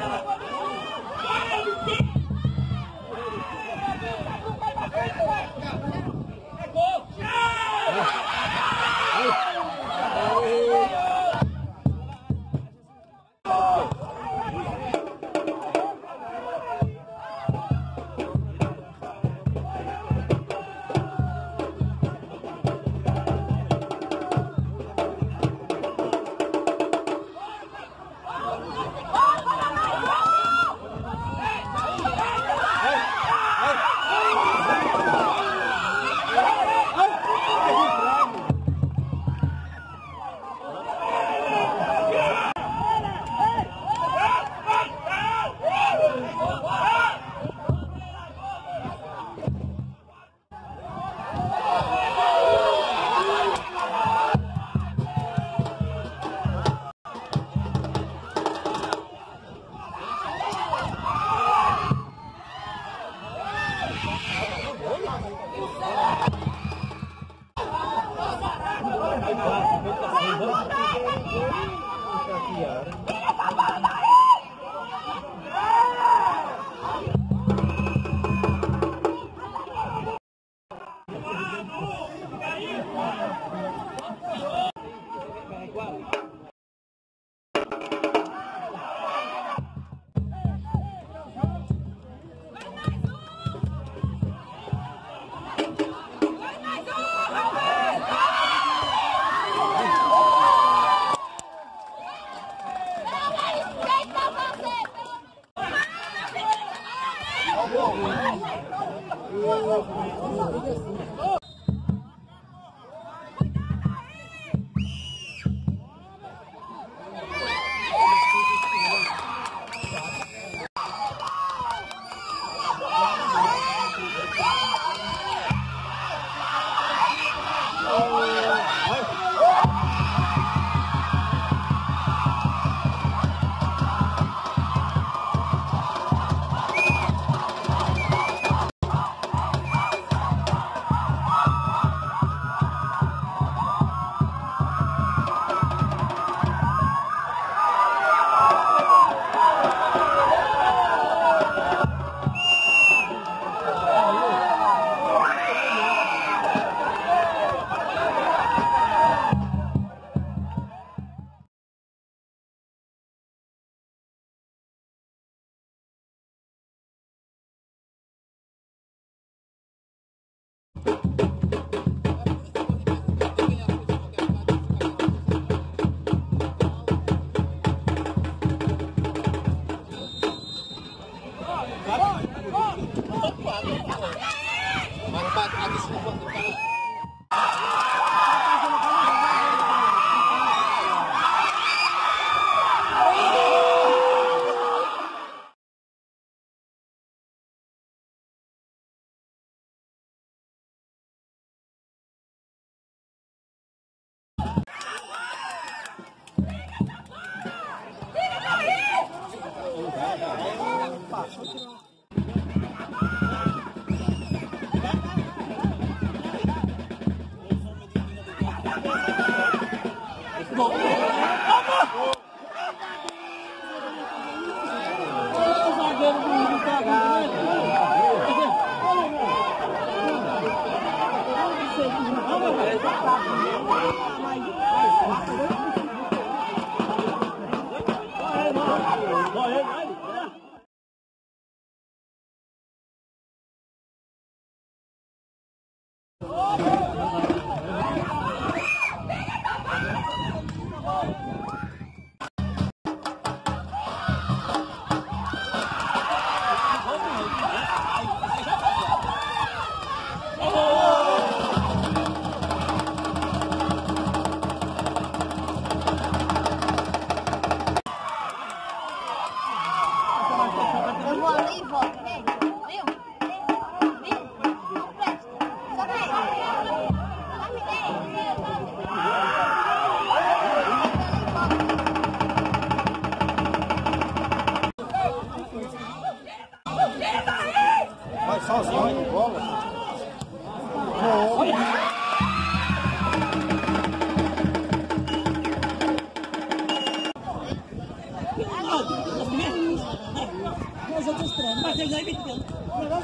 No, no, no.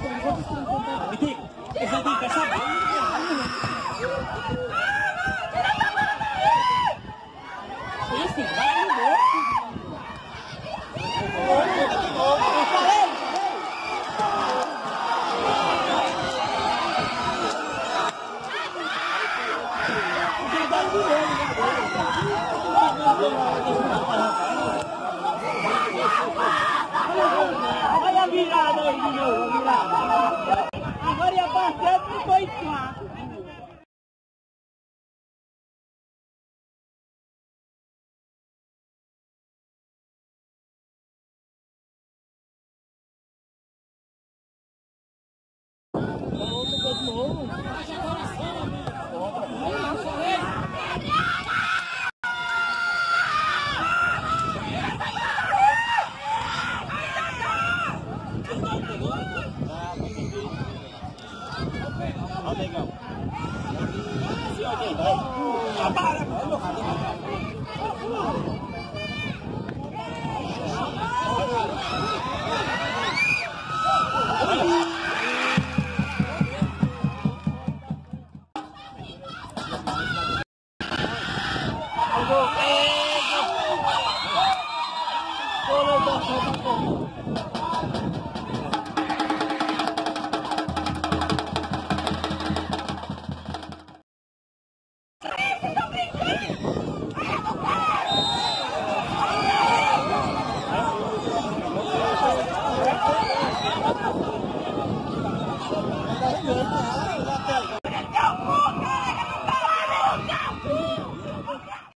Olha